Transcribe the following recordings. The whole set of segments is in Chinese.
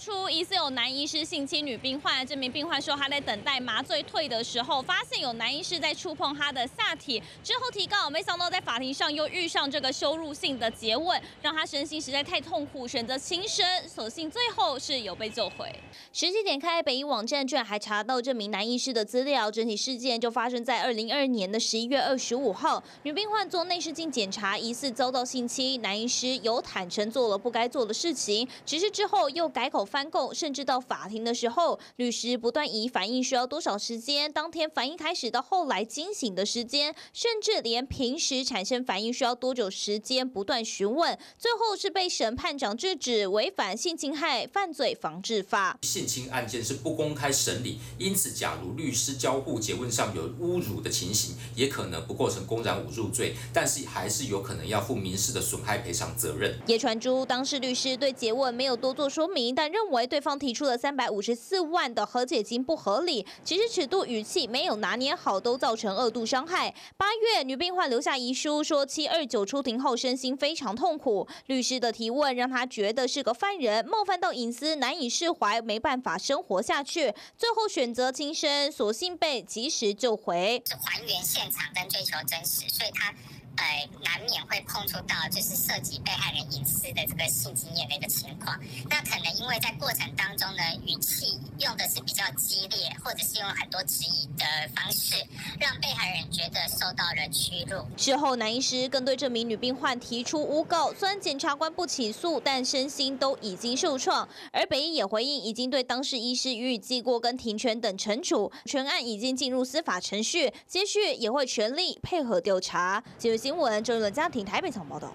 出疑似有男医师性侵女病患，这名病患说他在等待麻醉退的时候，发现有男医师在触碰他的下体，之后提告，没想到在法庭上又遇上这个羞辱性的诘问，让他身心实在太痛苦，选择轻生，所幸最后是有被救回。实际点开北医网站，居然还查到这名男医师的资料，整体事件就发生在二零二二年的十一月二十五号，女病患做内视镜检查，疑似遭到性侵，男医师有坦诚做了不该做的事情，只是之后又改口翻供，甚至到法庭的时候，律师不断以反应需要多少时间，当天反应开始到后来惊醒的时间，甚至连平时产生反应需要多久时间不断询问，最后是被审判长制止，违反性侵害犯罪防治法。性侵案件是不公开审理，因此假如律师交互结问上有侮辱的情形，也可能不构成公然侮辱罪，但是还是有可能要负民事的损害赔偿责任。叶传珠当事律师对结问没有多做说明，但认认为对方提出了三百五十四万的和解金不合理，其实尺度语气没有拿捏好，都造成二度伤害。八月，女病患留下遗书说，七二九出庭后身心非常痛苦，律师的提问让他觉得是个犯人，冒犯到隐私，难以释怀，没办法生活下去，最后选择轻生，所幸被及时救回。还原现场跟追求真实，所以他。呃，难免会碰触到就是涉及被害人隐私的这个性经验的一个情况。那可能因为在过程当中呢，语气用的是比较激烈，或者是用很多质疑的方式，让被害人觉得受到了屈辱。事后，男医师更对这名女病患提出诬告，虽然检察官不起诉，但身心都已经受创。而北医也回应，已经对当事医师予以记过跟停权等惩处，全案已经进入司法程序，接续也会全力配合调查。今日新闻，周日家庭台北场报道。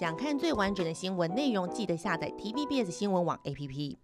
想看最完整的新闻内容，记得下载 TVBS 新闻网 APP。